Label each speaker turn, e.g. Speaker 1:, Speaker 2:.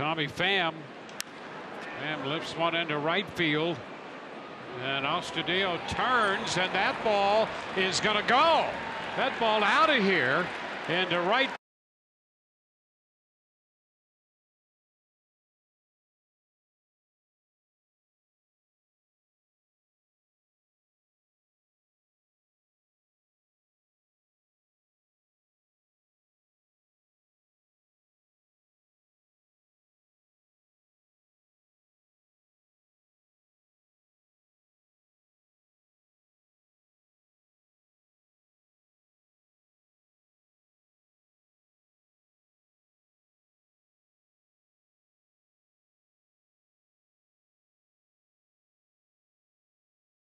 Speaker 1: Tommy Pham. Pham lifts one into right field. And Astudillo turns, and that ball is going to go. That ball out of here into right